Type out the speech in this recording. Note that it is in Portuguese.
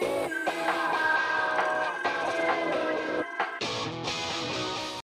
Música